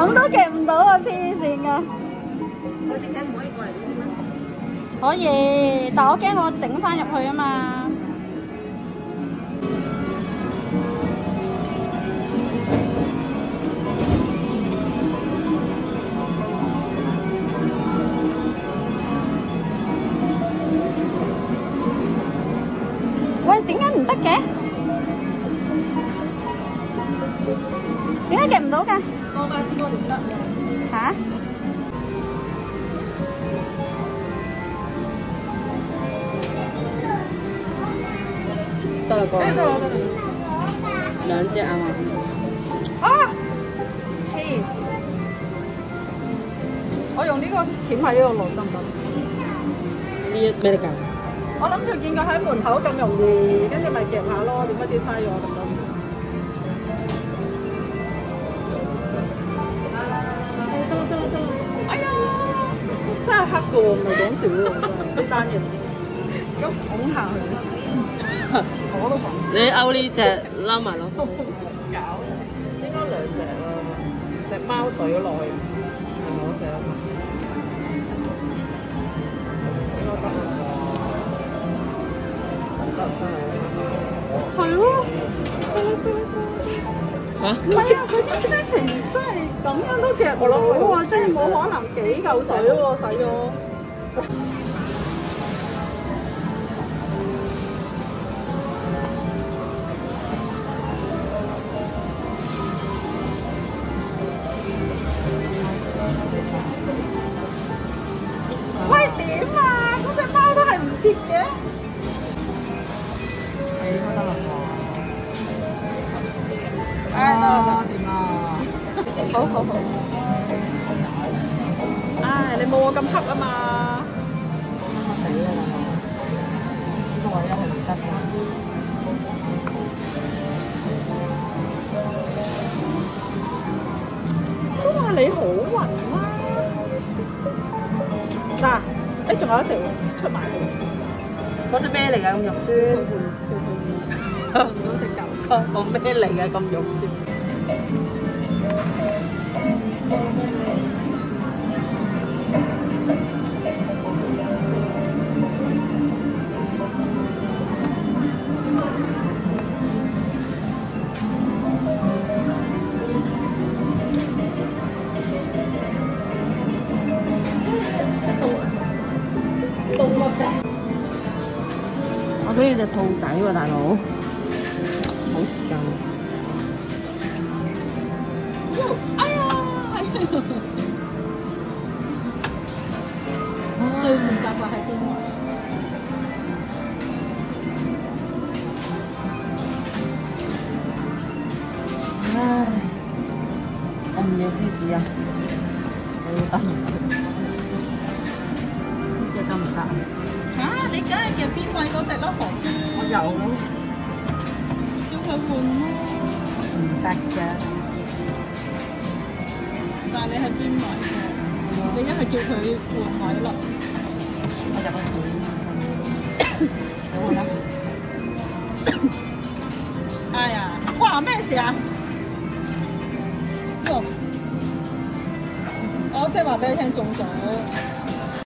咁都夹唔到啊！黐线噶，我只艇唔可以过嚟啲咩？可以，但我惊我整翻入去啊嘛。喂，点解唔得嘅？点解夹唔到㗎？我八千我唔得。嚇？得啦，哥，得啦得啦。兩隻啊嘛。啊！黐線！我用呢個鉗喺呢度攞得唔得？呢咩嚟㗎？我諗住見佢喺門口咁容易，跟住咪夾下咯，點解知嘥咗咁多哎呀，真係黑嘅喎，唔係講笑喎，呢單嘢。咁拱下佢，我都講。你勾呢只撈埋咯。搞應該兩隻啦，隻貓隊咗落去，係咪嗰隻啊？應該得啦啩，得真係。係咯。唔係啊，佢啲 setting 真係咁樣都夾唔到喎，真係冇可能幾嚿水喎，使咗。冇我咁黑啊嘛。死啦！呢個位一係唔得㗎。都話你好運啦。嗱，誒仲有一隻喎，出埋嚟。嗰只咩嚟㗎？咁肉酸。嗰隻狗。個咩嚟㗎？咁肉酸。我想要隻兔仔喎，大佬。冇時間。哎呀，最賤格就係邊？唉，我唔要獅子啊！我要得呢只得唔得啊？啊！你梗係夾邊位嗰只啦，傻豬。我有咯，叫佢換咯。唔得嘅。但係你係邊位嘅？你一係叫佢換位咯。我入咗錢。有冇得？哎呀！哇！咩事啊？哦我即係話俾你聽中咗。